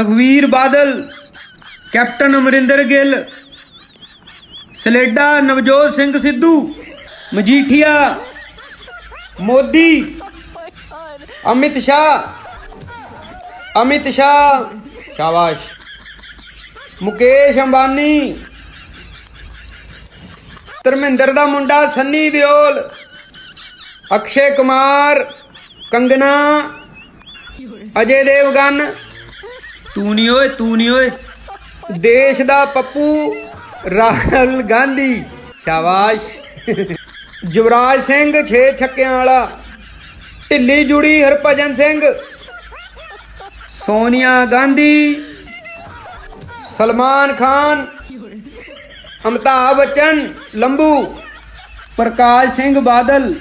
Sukhbir Badal, captain Amarinder Gill, ਸਲੇਡਾ Navjot Singh Sidhu, Majithia, Modi, Amit Shah Amit Shah, ਸ਼ਾਬਾਸ਼। ਮੁਕੇਸ਼ ਅੰਬਾਨੀ, ਧਰਮਿੰਦਰ ਦਾ ਮੁੰਡਾ ਸੰਨੀ ਦਿਓਲ, ਅਕਸ਼ੇ ਕੁਮਾਰ, ਕੰਗਨਾ, ਅਜੇ ਦੇਵਗਨ ਤੂੰ ਨਹੀਂ ਓਏ, ਤੂੰ ਨਹੀਂ ਓਏ। ਦੇਸ਼ ਦਾ ਪੱਪੂ, ਰਾਹੁਲ ਗਾਂਧੀ। ਸ਼ਾਬਾਸ਼। ਜੁਵਰਾਜ ਸਿੰਘ 6 ਛੱਕਿਆਂ ਵਾਲਾ। ਢਿੱਲੀ ਜੁੜੀ ਹਰਭਜਨ ਸਿੰਘ। ਸੋਨੀਆ ਗਾਂਧੀ। ਸਲਮਾਨ ਖਾਨ। ਅਮਿਤਾਭ ਬੱਚਨ। ਲੰਬੂ। ਪ੍ਰਕਾਸ਼ ਸਿੰਘ ਬਾਦਲ।